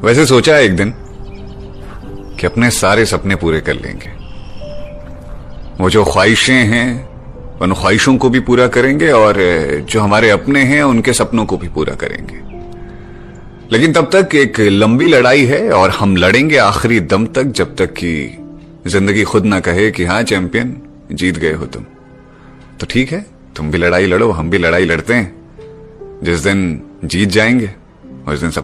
वैसे सोचा है एक दिन कि अपने सारे सपने पूरे कर लेंगे। वो जो ख्वाहिशें हैं, उन ख्वाहिशों को भी पूरा करेंगे और जो हमारे अपने हैं, उनके सपनों को भी पूरा करेंगे। लेकिन तब तक एक लंबी लड़ाई है और हम लड़ेंगे आखिरी दम तक जब तक कि ज़िंदगी खुद ना कहे कि हाँ चैंपियन, जीत गए हो तुम। तो ठीक है, तुम भी लड़ाई लड़ो, हम भी लड़ाई लड़ते हैं। जिस दिन जीत जाएँगे, उस दिन सब